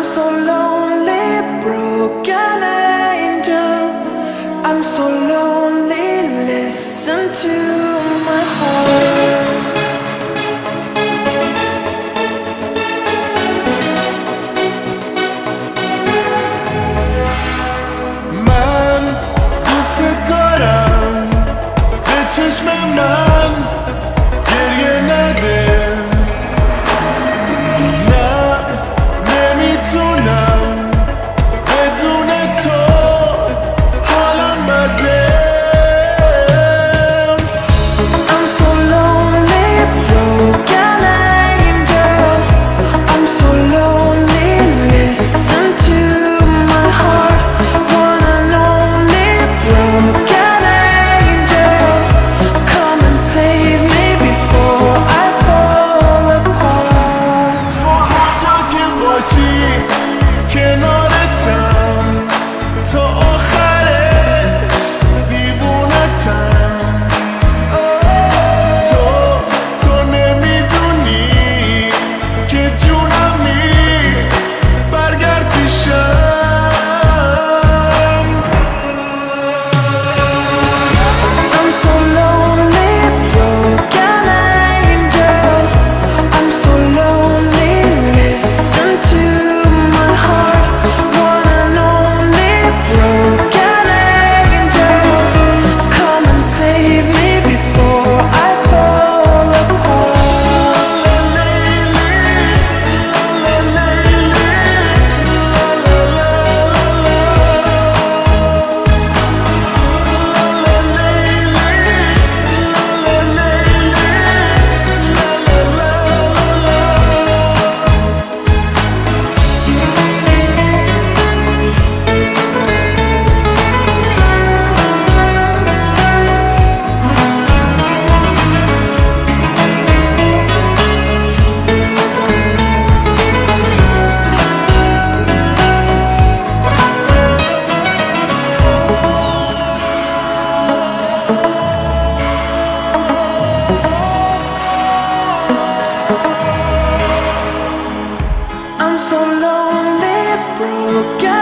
I'm so lonely, broken angel. I'm so lonely, listen to my heart. Man, man. so lonely, broken.